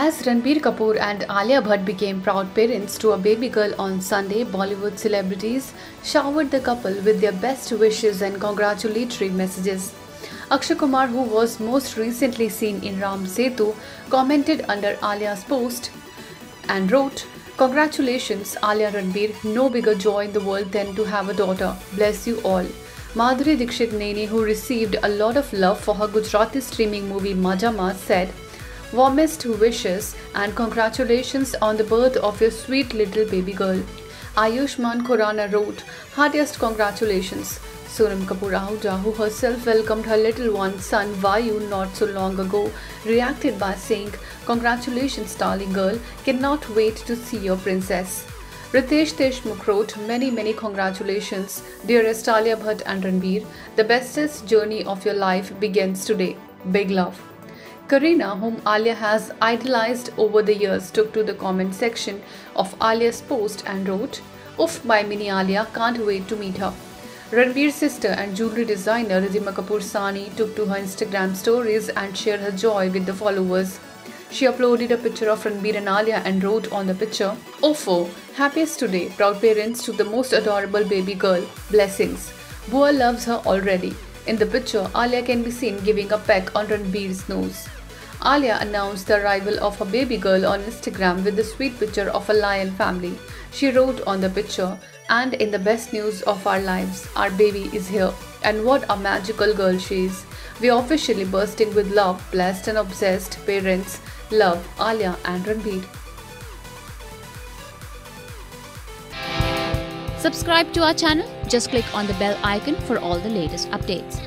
As Ranbir Kapoor and Alia Bhatt became proud parents to a baby girl on Sunday, Bollywood celebrities showered the couple with their best wishes and congratulatory messages. Akshay Kumar, who was most recently seen in Ram Setu, commented under Alia's post and wrote, Congratulations, Alia Ranbir. No bigger joy in the world than to have a daughter. Bless you all. Madhuri Dixit Nene, who received a lot of love for her Gujarati streaming movie Maja Ma, said, Warmest wishes and congratulations on the birth of your sweet little baby girl. Ayushmann Khurrana wrote, Heartiest congratulations. Sonam Kapoor Ahuja, who herself welcomed her little one son Vayu not so long ago, reacted by saying, Congratulations, darling girl, cannot wait to see your princess. Riteish Deshmukh wrote, Many, many congratulations, dearest Alia Bhatt and Ranbir. The bestest journey of your life begins today. Big love. Kareena, whom Alia has idolized over the years, took to the comment section of Alia's post and wrote, Uff, my mini Alia, can't wait to meet her. Ranbir's sister and jewelry designer Ridhima Kapoor Sahni took to her Instagram stories and shared her joy with the followers. She uploaded a picture of Ranbir and Alia and wrote on the picture, Ofo, happiest today, proud parents to the most adorable baby girl, blessings. Bua loves her already. In the picture, Alia can be seen giving a peck on Ranbir's nose. Alia announced the arrival of her baby girl on Instagram with a sweet picture of a lion family. She wrote on the picture, and in the best news of our lives, our baby is here. And what a magical girl she is. We are officially bursting with love, blessed and obsessed parents. Love, Alia and Ranbir. Subscribe to our channel. Just click on the bell icon for all the latest updates.